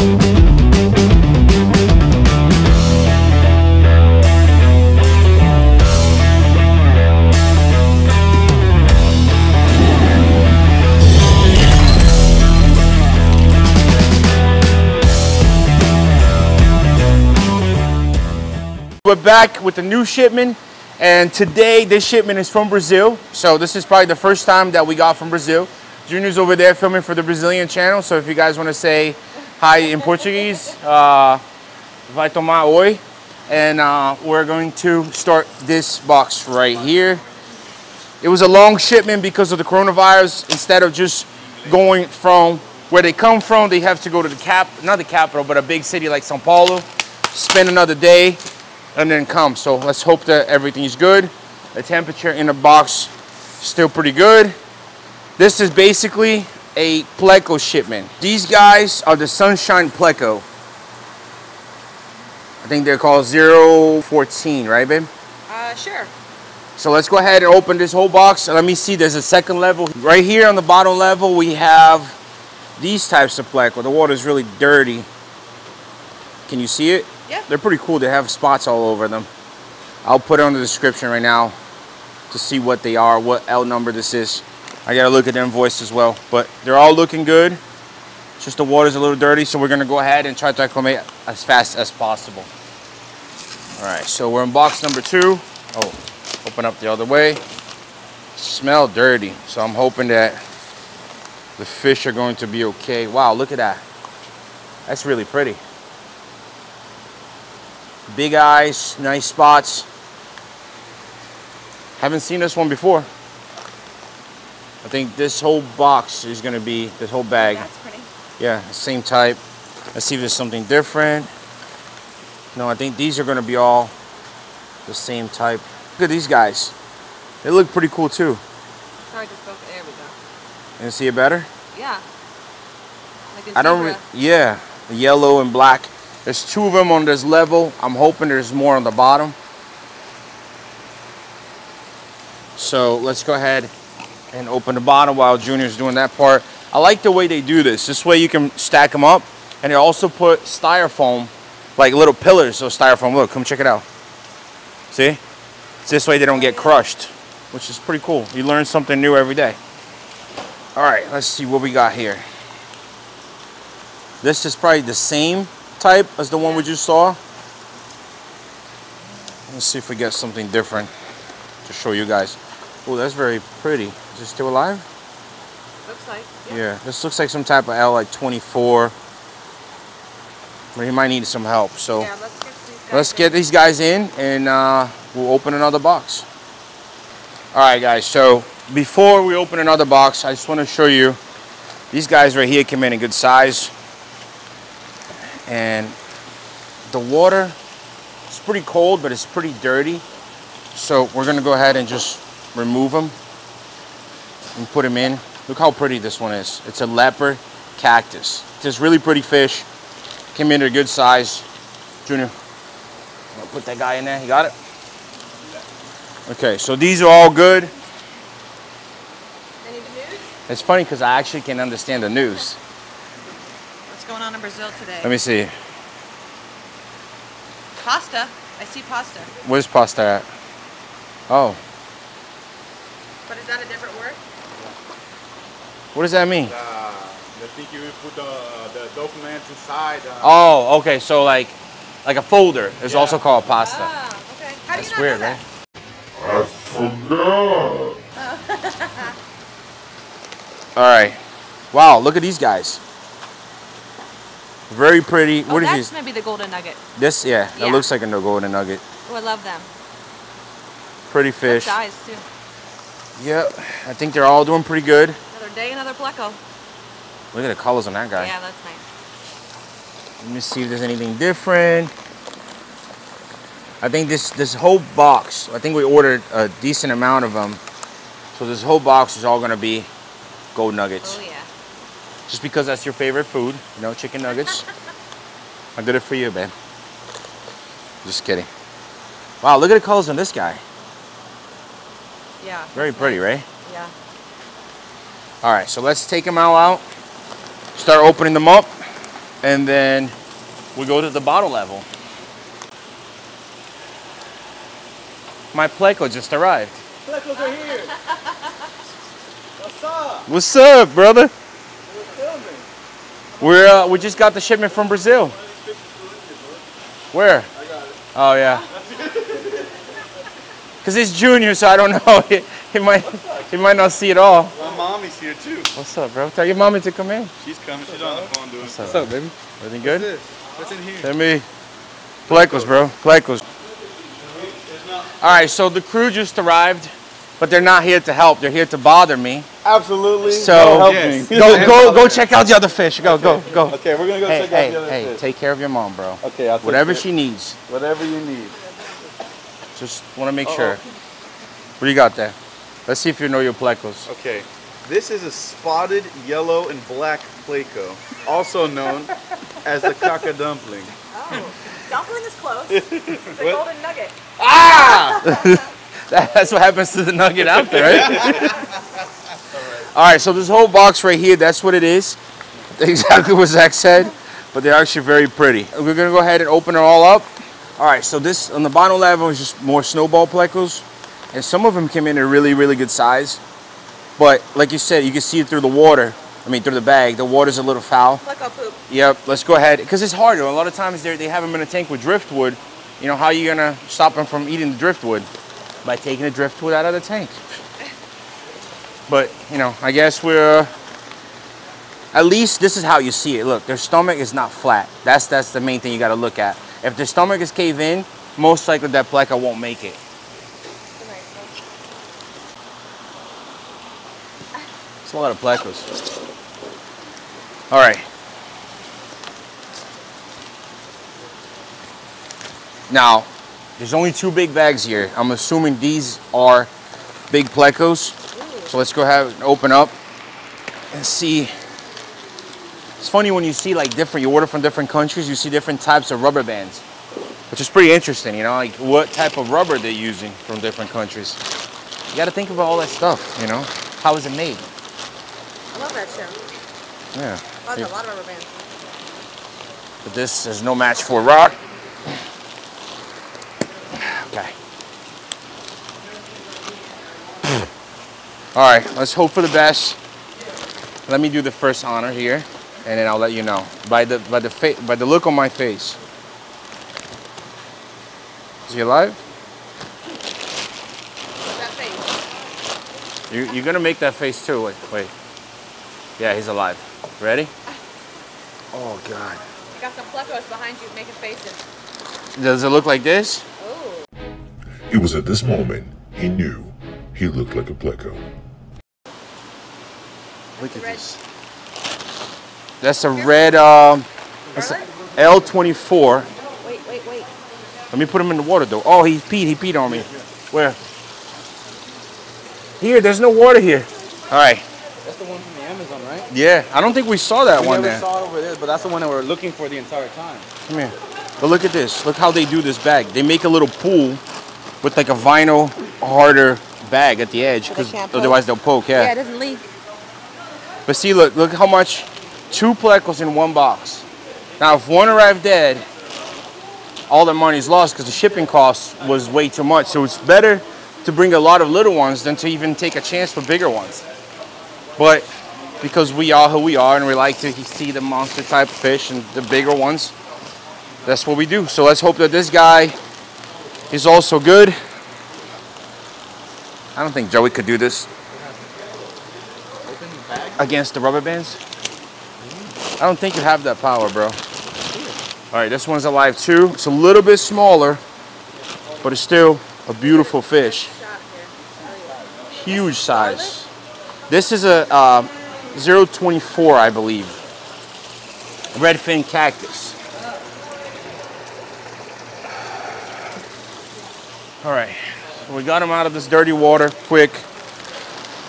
We're back with a new shipment, and today this shipment is from Brazil. So this is probably the first time that we got from Brazil. Junior's over there filming for the Brazilian channel, so if you guys want to say hi in Portuguese, uh, vai tomar oi. And uh, we're going to start this box right here. It was a long shipment because of the coronavirus. Instead of just going from where they come from, they have to go to the cap, not the capital, but a big city like Sao Paulo, spend another day, and then come. So let's hope that everything is good. The temperature in the box still pretty good. This is basically a Pleco shipment. These guys are the Sunshine Pleco. I think they're called 014, right babe? Uh, sure. So let's go ahead and open this whole box. Let me see, there's a second level. Right here on the bottom level, we have these types of Pleco. The water is really dirty. Can you see it? Yeah. They're pretty cool. They have spots all over them. I'll put it on the description right now to see what they are, what L number this is. I gotta look at the invoice as well. But they're all looking good. It's just the water's a little dirty, so we're gonna go ahead and try to acclimate as fast as possible. All right, so we're in box number two. Oh, open up the other way. Smell dirty, so I'm hoping that the fish are going to be okay. Wow, look at that. That's really pretty. Big eyes, nice spots. Haven't seen this one before. I think this whole box is gonna be, this whole bag. That's pretty. Yeah, same type. Let's see if there's something different. No, I think these are gonna be all the same type. Look at these guys. They look pretty cool too. Sorry to focus. There we go. And see it better? Yeah. Like a I don't. Yeah, the yellow and black. There's two of them on this level. I'm hoping there's more on the bottom. So let's go ahead and open the bottom while Junior's doing that part. I like the way they do this. This way you can stack them up, and they also put styrofoam, like little pillars of styrofoam. Look, come check it out. See? It's this way they don't get crushed, which is pretty cool. You learn something new every day. All right, let's see what we got here. This is probably the same type as the one we just saw. Let's see if we get something different to show you guys. Oh, that's very pretty. Is it still alive? Looks like. Yeah, this looks like some type of L, like 24. But he might need some help. So Yeah, let's get these guys let's in. get these guys in and uh, we'll open another box. All right, guys. So before we open another box, I just want to show you these guys right here came in a good size. And the water is pretty cold, but it's pretty dirty. So we're gonna go ahead and just remove them and put them in. Look how pretty this one is. It's a leopard cactus. It's this really pretty fish. Came in at a good size. Junior, put that guy in there. You got it? Okay, so these are all good. Any news? It's funny because I actually can understand the news. What's going on in Brazil today? Let me see. Pasta. I see pasta. Where's pasta at? Oh, But is that a different word? what does that mean? Uh, the thing you put the, the documents inside. Uh, Oh, okay. So like, like a folder is also called pasta. Ah, okay. How do That's you not weird, know right? that? All right. Wow, look at these guys. Very pretty. Oh, What is that's this? maybe the golden nugget. This, yeah, that Yeah. looks like a no golden nugget. Oh, I love them. Pretty Good fish. size too. Yep, I think they're all doing pretty good. Another day, another pleco. Look at the colors on that guy. Yeah, that's nice. Let me see if there's anything different. I think this this whole box. I think we ordered a decent amount of them, so this whole box is all gonna be gold nuggets. Oh yeah. Just because that's your favorite food, you know, chicken nuggets. I did it for you, babe. Just kidding. Wow, look at the colors on this guy. Yeah. Very pretty, nice. right? Yeah. All right, so let's take them all out. Start opening them up. and then we go to the bottle level. My pleco just arrived. Plecos are here. What's up? What's up, brother? We're filming. We're uh, we just got the shipment from Brazil. Where? I got it. Oh yeah. Cause he's junior, so I don't know. He, he might he might not see it all. My mommy's here too. What's up, bro? Tell your mommy to come in. She's coming. She's on the phone doing What's stuff. up? baby? Everything good? this? What's in here? Let me. Plecos, bro. Plecos. All right, so the crew just arrived, but they're not here to help. They're here to bother me. Absolutely. So- help Yes. me. Go, go, go! Check out the other fish. Go, go, go. Okay, we're gonna go Hey, check hey, out the other hey! fish. Take care of your mom, bro. Okay, I'll take Whatever care. she needs. Whatever you need. Just want to make sure. What do you got there? Let's see if you know your plecos. Okay. This is a spotted yellow and black pleco, also known as the caca dumpling. Oh, dumpling is close. It's a What? golden nugget. Ah! that's what happens to the nugget out there, right? All right, so this whole box right here, that's what it is. Exactly what Zach said, but they're actually very pretty. We're gonna go ahead and open it all up. All right, so this on the bottom level is just more snowball plecos, and some of them came in a really, really good size. But like you said, you can see it through the water. I mean, through the bag. The water's a little foul. Pleco poop. Yep, let's go ahead. Because it's harder. A lot of times they they have them in a tank with driftwood. You know, how are you going to stop them from eating the driftwood? By taking the driftwood out of the tank. But, you know, I guess we're... At least this is how you see it. Look, their stomach is not flat. That's that's the main thing you got to look at. If the stomach is cave in, most likely that pleca won't make it. It's a lot of plecos. All right. Now, there's only two big bags here. I'm assuming these are big plecos. So let's go ahead and open up and see. It's funny when you see like different, you order from different countries, you see different types of rubber bands, which is pretty interesting, you know, like what type of rubber they're using from different countries. You got to think about all that stuff, you know. How is it made? I love that show. Yeah. Oh, Yeah. a lot of rubber bands. But this is no match for rock. Okay. All right, let's hope for the best. Let me do the first honor here, and then I'll let you know by the by the fa- by the look on my face. Is he alive? That face. You you're gonna make that face too. Wait, wait. Yeah, he's alive. Ready? Oh God. I got some plecos behind you making faces. Does it look like this? Ooh. It was at this moment he knew he looked like a pleco. Look at this. That's a red um, that's a Garlic? L24. Wait, wait, wait. Let me put him in the water though. Oh, he peed. He peed on me. Where? Here. There's no water here. All right. That's the one from the Amazon, right? Yeah. I don't think we saw that We one never there. saw it over there, but that's the one that we're looking for the entire time. Come here. But look at this. Look how they do this bag. They make a little pool with like a vinyl harder bag at the edge because can't poke. otherwise they'll poke. Yeah. Yeah, it doesn't leak. But see, look, look how much, two plecos in one box. Now, if one arrived dead, all the money's lost because the shipping cost was way too much. So it's better to bring a lot of little ones than to even take a chance for bigger ones. But because we are who we are and we like to see the monster type fish and the bigger ones, that's what we do. So let's hope that this guy is also good. I don't think Joey could do this against the rubber bands? I don't think you have that power, bro. All right, this one's alive too. It's a little bit smaller, but it's still a beautiful fish. Huge size. This is a uh, 024, I believe. Redfin cactus. All right, so we got them out of this dirty water quick.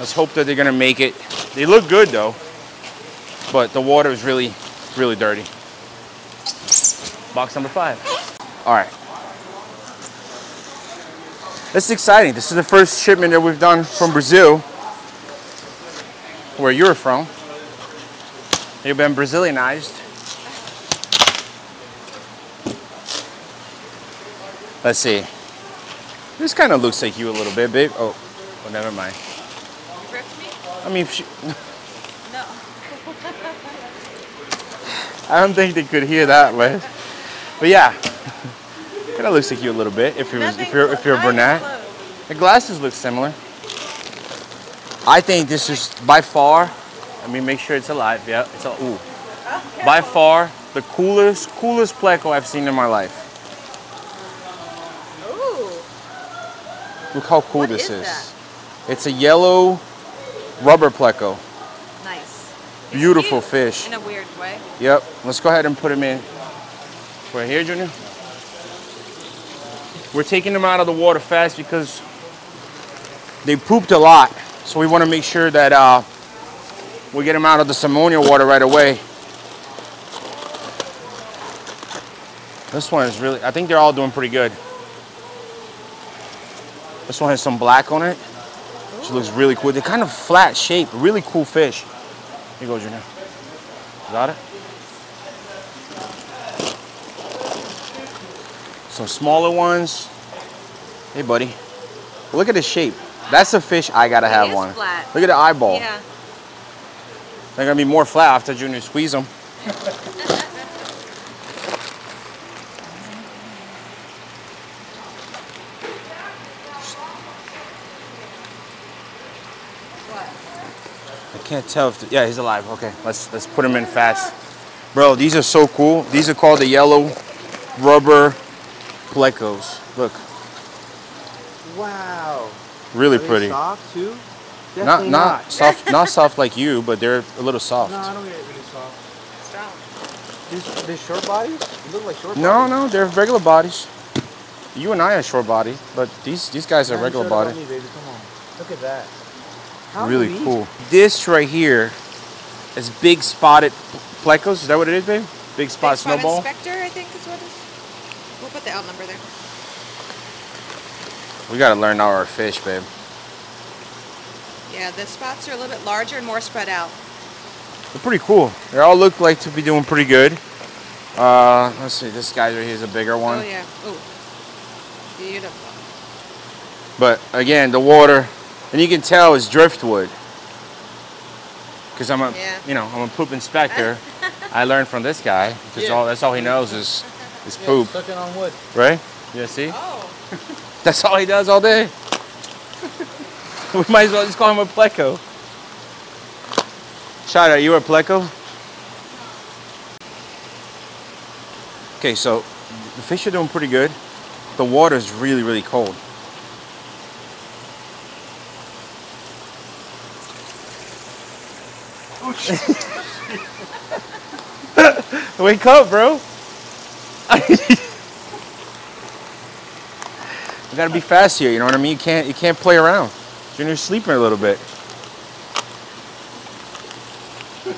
Let's hope that they're gonna make it. They look good though, but the water is really, really dirty. Box number five. All right. This is exciting. This is the first shipment that we've done from Brazil, where you're from. You've been Brazilianized. Let's see. This kind of looks like you a little bit, babe. Oh, well, never mind. I mean, she, I don't think they could hear that, man. But yeah, kind of looks like you a little bit. If you're if you're if you're a close. Not even brunette, the glasses look similar. I think this is by far. Let me make sure it's alive. Yeah, it's a, ooh. By far the coolest coolest pleco I've seen in my life. Ooh, Look how cool What this is is. It's a yellow rubber pleco. Beautiful fish. In a weird way. Yep. Let's go ahead and put them in. Right here, Junior. We're taking them out of the water fast because they pooped a lot. So we want to make sure that uh, we get them out of the ammonia water right away. This one is really, I think they're all doing pretty good. This one has some black on it. Which looks really cool. They're kind of flat shape, really cool fish. Here you go, Junior. Got it? Some smaller ones. Hey, buddy. Look at the shape. That's a fish I gotta It have is one. flat. Look at the eyeball. Yeah. They're gonna be more flat after Junior squeeze them. can't tell if the, yeah he's alive. Okay, let's let's put him in fast, bro. These are so cool. These are called the yellow rubber plecos. Look, Wow. really pretty. soft too? Not Definitely not soft, not soft like you, but they're a little soft. No, I don't get really soft. Strong. These, these short bodies? They look like short No, bodies. no, they're regular bodies. You and I are short body, but these these guys are Man, regular body. me, baby. Come on. Look at that. How Really do these- cool. This right here is big spotted plecos. Is that what it is, babe? Big spot Big spot snowball. inspector, I think is what it is. We'll put the out number there. We gotta learn our fish, babe. Yeah, the spots are a little bit larger and more spread out. They're pretty cool. They all look like to be doing pretty good. Uh, let's see. This guy right here is a bigger one. Oh yeah. Oh. Beautiful. But again, the water, and you can tell it's driftwood. Cause I'm a, Yeah. you know, I'm a poop inspector. I learned from this guy because Yeah. all that's all he knows is is Yeah, poop, Sucking on wood. right? Yeah, see? Oh. That's all he does all day. we might as well just call him a pleco. Shada, are you a pleco? Okay, so the fish are doing pretty good. The water is really, really cold. Wake up, bro. You gotta be fast here, you know what I mean? You can't you can't play around. Junior's sleeping a little bit.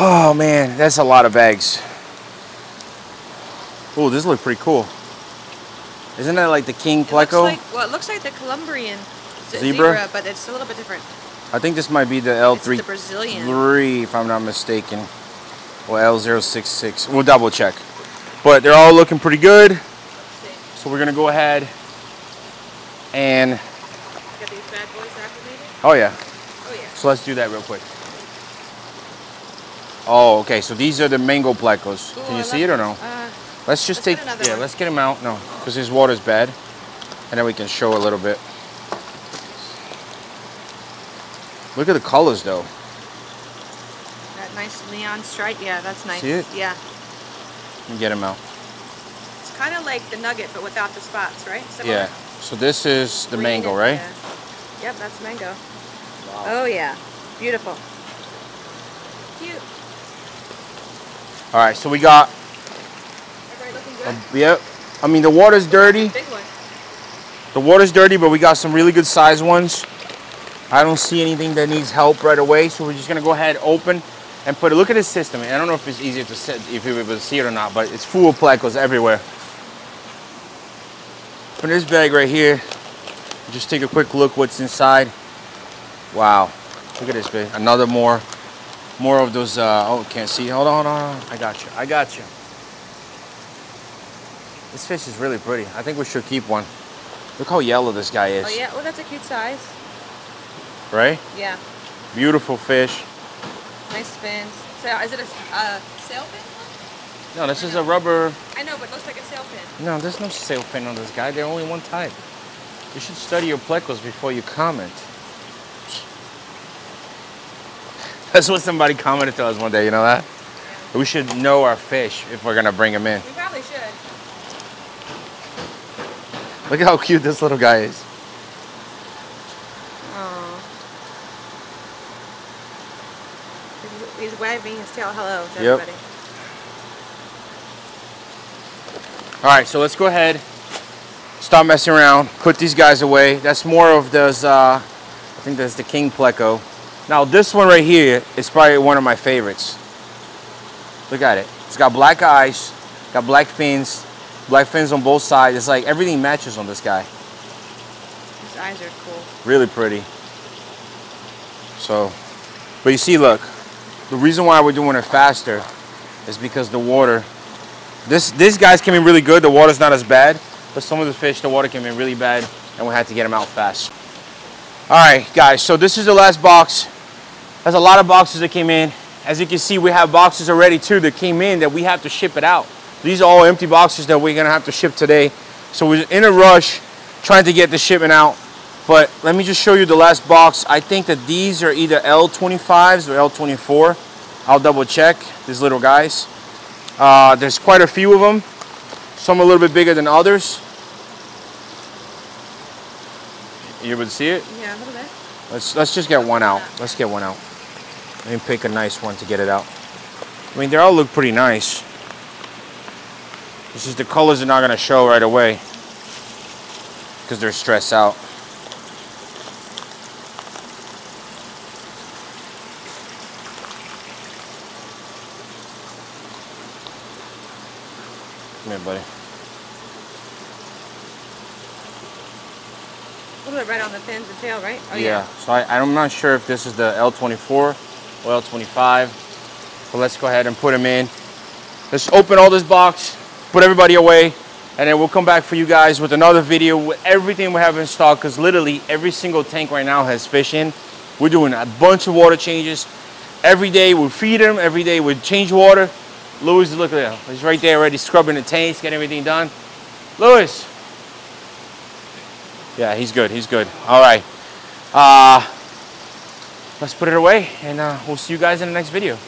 Oh man, that's a lot of bags. Oh, this looks pretty cool. Isn't that like the king It looks pleco? like well, it looks like the Colombian z- Zebra? but it's a little bit different. I think this might be the L3 the Brazilian. three, if I'm not mistaken. Or L066. We'll double check. But they're all looking pretty good. So we're gonna go ahead and Get these bad boys acclimated. oh yeah. Oh yeah. So let's do that real quick. Oh, okay. So these are the mango plecos. Ooh, Can I you see it or no? Uh, Let's just let's take yeah. one. Let's get them out. No, because his water's bad, and then we can show a little bit. Look at the colors though. that nice neon stripe. Yeah, that's nice. See it? Yeah. Let me get him out. It's kind of like the nugget, but without the spots, right? Similar? Yeah. So this is the Green mango, right? yeah. Yep, that's mango. Oh yeah, beautiful. Cute. All right. So we got. Everybody looking good? yep. I mean the water's dirty. Big one. The water's dirty, but we got some really good size ones. I don't see anything that needs help right away, so we're just gonna go ahead, open, and put it. Look at this system. I don't know if it's easier to if you're able to see it or not, but it's full of plecos everywhere. From this bag right here, just take a quick look what's inside. Wow, look at this, babe. Another more, more of those. Uh, oh, can't see. Hold on, hold on. I got you. I got you. This fish is really pretty. I think we should keep one. Look how yellow this guy is. Oh yeah, oh that's a cute size. Right? Yeah, Beautiful fish. nice fins. So is it a uh, sail fin? No, this is a rubber. I know, but it looks like a sail fin. No, there's no sail fin on this guy. They're only one type. You should study your plecos before you comment. That's what somebody commented to us one day, you know that? Yeah. We should know our fish if we're gonna bring them in. We probably should. Look at how cute this little guy is. Oh. He's, he's his tail hello to Yep. everybody. All right, so let's go ahead, stop messing around, put these guys away. That's more of those, uh, I think that's the king pleco. Now this one right here is probably one of my favorites. Look at it. It's got black eyes, got black fins, black fins on both sides. It's like everything matches on this guy. His eyes are cool. Really pretty. So, but you see, look, the reason why we're doing it faster is because the water, this, these guys came in really good. The water's not as bad, but some of the fish, the water came in really bad and we had to get them out fast. All right, guys, so this is the last box. There's a lot of boxes that came in. As you can see, we have boxes already too that came in that we have to ship it out. These are all empty boxes that we're gonna have to ship today. So we're in a rush trying to get the shipment out. But let me just show you the last box. I think that these are either L25s or L24. I'll double check these little guys. Uh, there's quite a few of them. Some a little bit bigger than others. You able to see it? Yeah, a little bit. Let's let's just get one out. Let's get one out. Let me pick a nice one to get it out. I mean, they all look pretty nice. It's just the colors are not gonna show right away because they're stressed out. Buddy. A little bit right on the fins and tail, right? Oh yeah. So I, I'm not sure if this is the L24 or L25. But let's go ahead and put them in. Let's open all this box, put everybody away, and then we'll come back for you guys with another video with everything we have in stock because literally every single tank right now has fish in. We're doing a bunch of water changes. Every day we feed them, every day we change water. Louis, look at him. He's right there already scrubbing the tanks, getting everything done. Louis. Yeah, he's good. He's good. All right. Uh, let's put it away, and uh, we'll see you guys in the next video.